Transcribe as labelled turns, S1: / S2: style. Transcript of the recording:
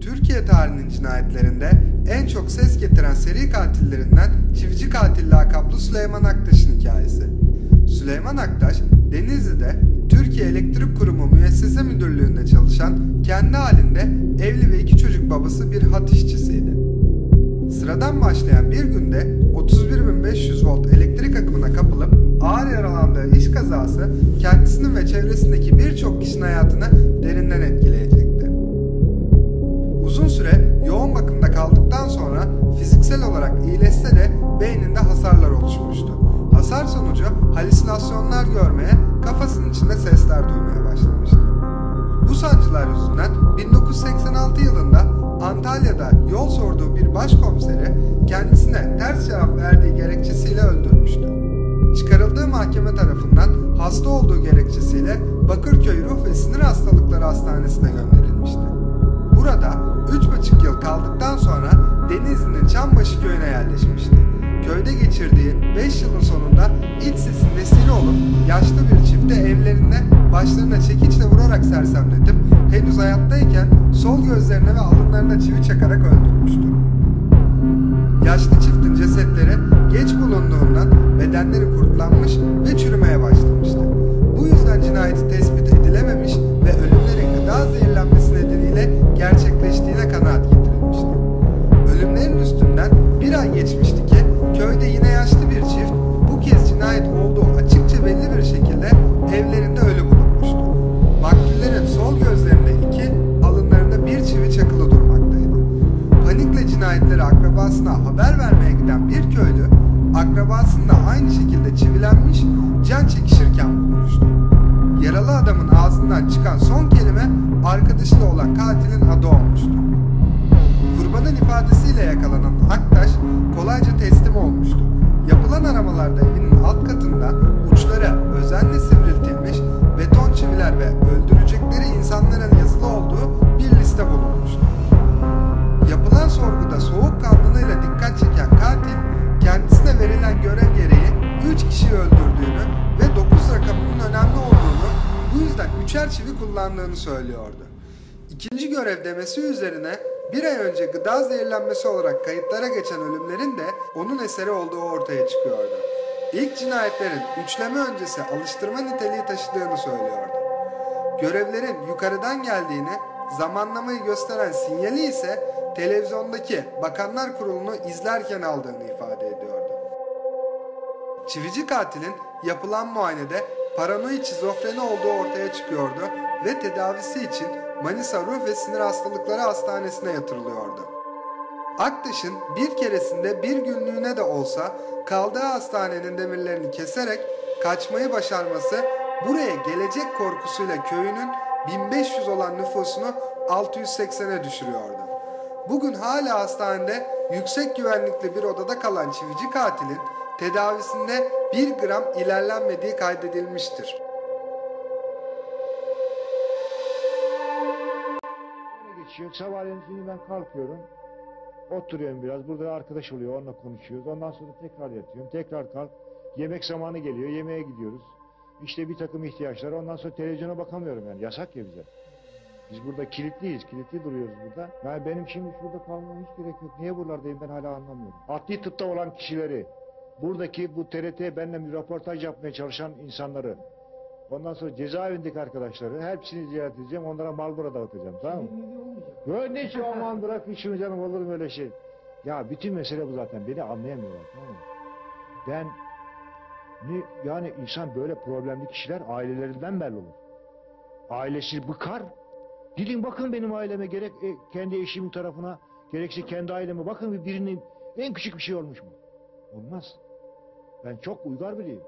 S1: Türkiye tarihinin cinayetlerinde en çok ses getiren seri katillerinden çivici katil lakaplı Süleyman Aktaş'ın hikayesi. Süleyman Aktaş, Denizli'de Türkiye Elektrik Kurumu Müessese Müdürlüğü'nde çalışan, kendi halinde evli ve iki çocuk babası bir hat işçisiydi. Sıradan başlayan bir günde 31.500 volt elektrik akımına kapılıp ağır yaralandığı iş kazası kendisinin ve çevresindeki birçok kişinin hayatını içinde sesler duymaya başlamıştı. Bu sancılar yüzünden 1986 yılında Antalya'da yol sorduğu bir başkomiseri kendisine ters cevap verdiği gerekçesiyle öldürmüştü. Çıkarıldığı mahkeme tarafından hasta olduğu gerekçesiyle Bakırköy Ruh ve Sinir Hastalıkları Hastanesi'ne gönderilmişti. Olup yaşlı bir çifte evlerinde başlarına çekiçle vurarak sersemletip henüz hayattayken sol gözlerine ve alınlarına çivi çakarak öldürmüştü. Yaşlı çiftin cesetleri geç bulunduğundan bedenleri kurtlanmış ve çürümeye başlamıştı. Bu yüzden cinayeti tespit edilememiş ve ölümlerin gıda zehirlenmesi nedeniyle gerçekleştiğine kanaat getirilmişti. Ölümlerin üstünden bir ay geçmişti ki köyde yine yaşlı bir aynı şekilde çivilenmiş, can çekişirken bulmuştu. Yaralı adamın ağzından çıkan son kelime arkadaşıyla olan katilin adı olmuştu. Üçer çivi kullandığını söylüyordu. İkinci görev demesi üzerine bir ay önce gıda zehirlenmesi olarak kayıtlara geçen ölümlerin de onun eseri olduğu ortaya çıkıyordu. İlk cinayetlerin üçleme öncesi alıştırma niteliği taşıdığını söylüyordu. Görevlerin yukarıdan geldiğini, zamanlamayı gösteren sinyali ise televizyondaki Bakanlar Kurulu'nu izlerken aldığını ifade ediyordu. Çivici katilin yapılan muayenede paranoid şizofreni olduğu ortaya çıkıyordu ve tedavisi için Manisa Ruh ve Sinir Hastalıkları Hastanesi'ne yatırılıyordu. Aktaş'ın bir keresinde bir günlüğüne de olsa kaldığı hastanenin demirlerini keserek kaçmayı başarması buraya gelecek korkusuyla köyünün 1500 olan nüfusunu 680'e düşürüyordu. Bugün hala hastanede yüksek güvenlikli bir odada kalan çivici katilin tedavisinde bir gram ilerlenmediği kaydedilmiştir.
S2: Geçiyor. Sabahleyin ben kalkıyorum. Oturuyorum biraz. Burada arkadaş oluyor. Onunla konuşuyoruz. Ondan sonra tekrar yatıyorum. Tekrar kalk. Yemek zamanı geliyor. Yemeğe gidiyoruz. İşte bir takım ihtiyaçlar. Ondan sonra televizyona bakamıyorum yani. Yasak ya bize. Biz burada kilitliyiz. Kilitli duruyoruz burada. Yani benim şimdi şurada kalmam hiç gerek yok. Niye buralardayım ben hala anlamıyorum. Adli tıpta olan kişileri, buradaki bu TRT benimle bir röportaj yapmaya çalışan insanları, ondan sonra cezaevindeki arkadaşları hepsini ziyaret edeceğim. Onlara Marlboro dağıtacağım. Tamam mı? Böyle ne şu aman bırak işini canım olur mu öyle şey. Ya bütün mesele bu zaten. Beni anlayamıyorlar. Tamam mı? Ben yani insan böyle problemli kişiler ailelerinden belli olur. Ailesi bıkar. Gidin bakın benim aileme gerek e, kendi eşimin tarafına gerekse kendi aileme bakın bir birinin en küçük bir şey olmuş mu? Olmaz. Ben çok uygar biriyim.